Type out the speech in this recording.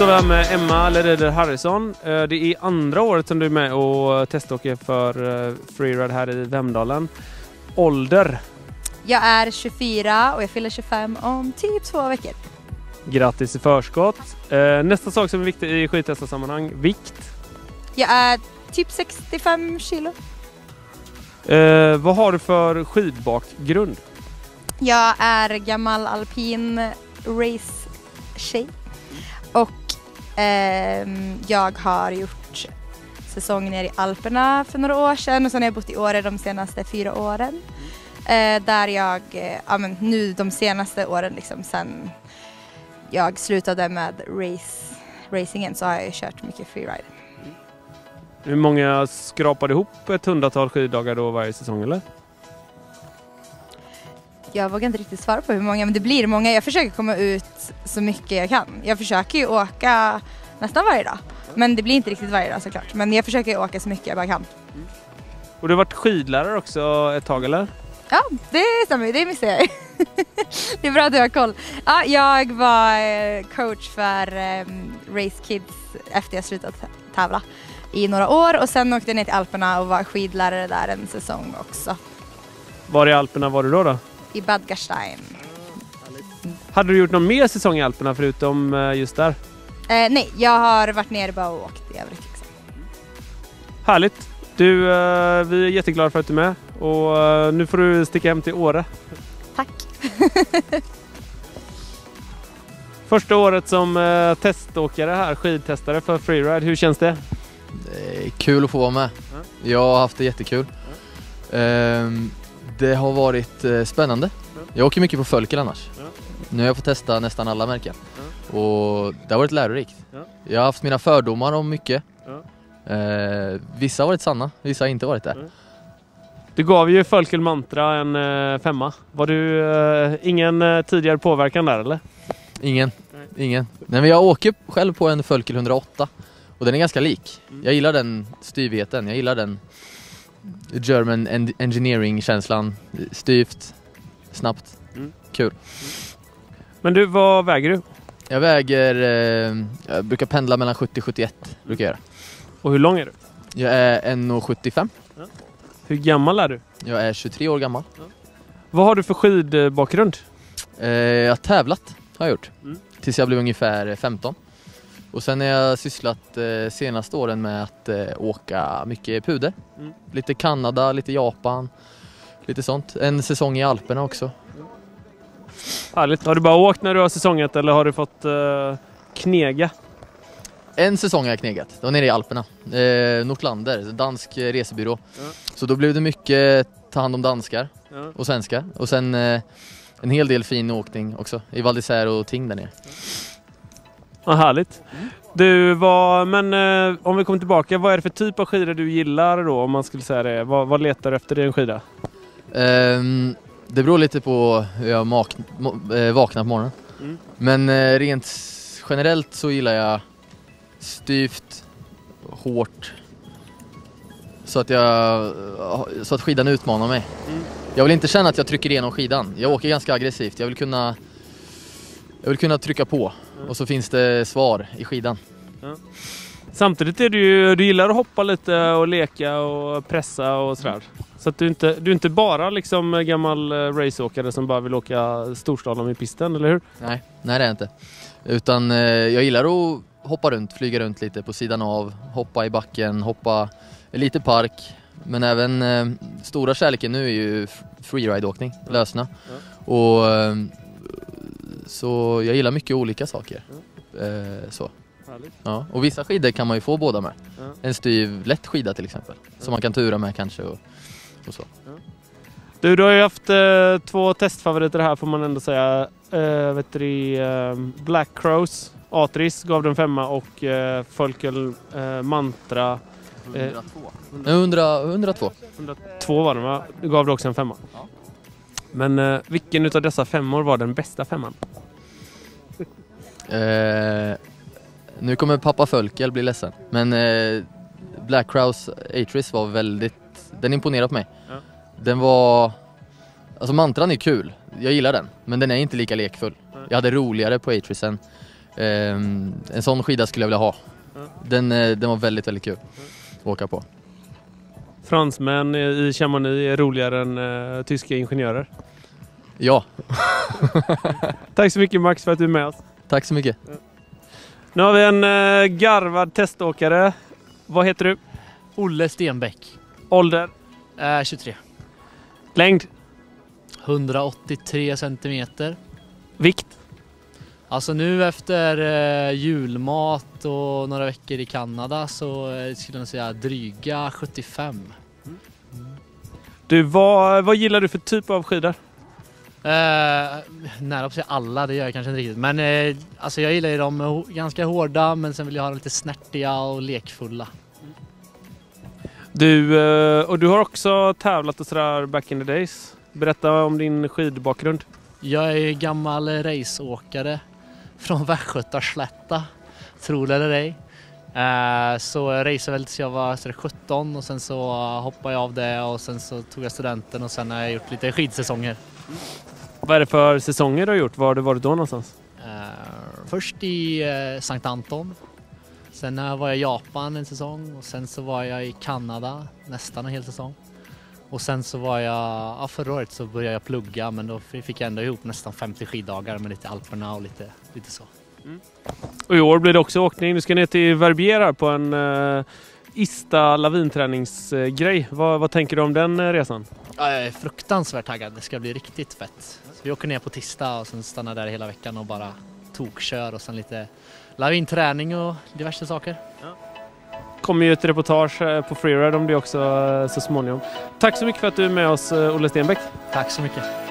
står vi här med Emma Lerider Harrison. Eh, Det är andra året som du är med och teståker för eh, Freeride här i Vemdalen. Ålder? Jag är 24 och jag fyller 25 om typ två veckor. Grattis i förskott. Eh, Nästa sak som är viktig i skidtestarsammanhang, vikt. Jag är typ 65 kilo. Eh, vad har du för skidbakgrund? Jag är gammal alpin race-tjej. Och Ehm, jag har gjort säsong nere i Alperna för några år sedan och sen har jag bott i Åre de senaste fyra åren. Eh, där jag, eh, ja men nu de senaste åren liksom sen jag slutade med race, racingen så har jag kört mycket freeride. Hur många skrapade ihop ett hundratal skiddagar då varje säsong eller? Jag vågar inte riktigt svara på hur många, men det blir många. Jag försöker komma ut så mycket jag kan. Jag försöker ju åka nästan varje dag. Men det blir inte riktigt varje dag såklart. Men jag försöker åka så mycket jag bara kan. Och du har varit skidlärare också ett tag eller? Ja, det stämmer. Det missar jag. Det är bra att du har koll. Ja, jag var eh, coach för eh, Race Kids efter jag slutat tävla i några år och sen åkte jag ner till Alperna och var skidlärare där en säsong också. Var i Alperna var du då? då? I Bad Gastein. Hade du gjort någon mer säsong i Alperna förutom eh, just där? Eh, nej, jag har varit nere bara och åkt i övrigt. Liksom. Härligt! Du, eh, vi är jätteglada för att du är med och eh, nu får du sticka hem till Åre. Tack! Första året som eh, teståkare här, skidtestare för freeride. Hur känns det? Det är kul att få vara med. Jag har haft det jättekul. Ehm, det har varit eh, spännande. Jag åker mycket på Fölkel annars. Ja. Nu har jag fått testa nästan alla märken. Och det har varit lärorikt. Ja. Jag har haft mina fördomar om mycket. Ja. Eh, vissa har varit sanna, vissa har inte varit det. Du gav ju Fölkel Mantra en eh, femma. Var du eh, ingen eh, tidigare påverkan där eller? Ingen. Ingen. Nej men jag åker själv på en Fölkel 108 och den är ganska lik. Jag gillar den styvheten, jag gillar den German en- engineering-känslan. Styvt, snabbt, Mm. kul. Men du, vad väger du? Jag väger, eh, jag brukar pendla mellan 70-71, brukar jag göra. Och hur lång är du? Jag är 1,75. Hur gammal är du? Jag är 23 år gammal. Vad har du för skidbakgrund? Eh, jag har tävlat, har jag gjort. Mm. Tills jag blev ungefär 15. Och sen har jag sysslat eh, senaste åren med att eh, åka mycket puder. Mm. Lite Kanada, lite Japan, lite sånt. En säsong i Alperna också. Härligt. Har du bara åkt när du har säsongat eller har du fått eh, knega? En säsong har jag knegat, det var nere i Alperna. Eh, Nordlander, dansk resebyrå. Ja. Så då blev det mycket ta hand om danskar och svenskar. Och sen eh, en hel del fin åkning också i Val d'Isère och Ting där nere. Ja, härligt. Du, vad, men eh, om vi kommer tillbaka, vad är det för typ av skidor du gillar då? Om man skulle säga det. Vad, vad letar du efter i en skida? Ehm, det beror lite på hur jag mak- eh, vaknar på morgonen. Mm. Men eh, rent generellt så gillar jag styvt, hårt. Så att, jag, så att skidan utmanar mig. Mm. Jag vill inte känna att jag trycker igenom skidan. Jag åker ganska aggressivt. Jag vill kunna, jag vill kunna trycka på. Och så finns det svar i skidan. Samtidigt är du ju, du gillar att hoppa lite och leka och pressa och sådär. Så att du inte, du är inte bara liksom gammal eh, raceåkare som bara vill åka storslalom i pisten, eller hur? Nej, nej det är jag inte. Utan eh, jag gillar att hoppa runt, flyga runt lite på sidan av, hoppa i backen, hoppa lite park. Men även eh, stora kärleken nu är ju freeride-åkning, lösna. Och eh, så jag gillar mycket olika saker. Eh, så. Härligt. Ja. Och vissa skidor kan man ju få båda med. Ja. En styv lätt skida till exempel, som man kan tura med kanske och, och så. Du, du har ju haft eh, två testfavoriter här får man ändå säga. Eh, vet du, eh, Black Crows, Atris gav den femma och eh, Folkel eh, Mantra eh, 100, 102. 102 var den va? Du gav det också en femma. Ja. Men eh, vilken utav dessa femmor var den bästa femman? Eh, nu kommer pappa Fölkel bli ledsen. Men eh, Black Crowes Atris var väldigt, den imponerade på mig. Ja. Den var, alltså mantran är kul, jag gillar den. Men den är inte lika lekfull. Nej. Jag hade roligare på Atrisen Ehm, en sån skida skulle jag vilja ha. Ja. Den, eh, den var väldigt, väldigt kul att åka på. Fransmän i Chamonix är roligare än uh, tyska ingenjörer. Ja, Tack så mycket Max för att du är med oss. tack så mycket. Nu har vi en uh, garvad teståkare. Vad heter du? Olle Stenbäck, Ålder? eh, 23. Längd? 183 centimeter. Vikt? Alltså nu efter eh, julmat och några veckor i Kanada så eh, skulle jag säga dryga 75. Du, vad, vad gillar du för typ av skidor? Eh, nära på säga alla, det gör jag kanske inte riktigt. Men eh, alltså jag gillar ju dem ho- ganska hårda men sen vill jag ha dem lite snärtiga och lekfulla. Du, eh, och du har också tävlat och sådär back in the days. Berätta om din skidbakgrund. Jag är gammal raceåkare från Västgötaslätta, tro det eller ej. Eh, Så jag raceade väl tills jag var så där 17 och sen så hoppade jag av det och sen så tog jag studenten och sen har jag gjort lite skidsäsonger. Vad är det för säsonger du har gjort? Var har du varit då någonstans? Eh, Först i eh, Sankt Anton. Sen var jag i Japan en säsong och sen så var jag i Kanada nästan en hel säsong. Och sen så var jag, ja förra året så började jag plugga men då fick jag ändå ihop nästan 50 skiddagar med lite Alperna och lite, lite så. Och i år blir det också åkning. Du ska ner till Verbier på en uh, Ista lavinträningsgrej. Vad, vad tänker du om den eh, resan? Ja, jag är fruktansvärt taggad, det ska bli riktigt fett. Så vi åker ner på tisdag och sen stannar där hela veckan och bara tokkör och sen lite lavinträning och diverse saker. kommer ju ett reportage eh, på Freeride om det också så småningom. Tack så mycket för att du är med oss, Olle Stenbeck. Tack så mycket.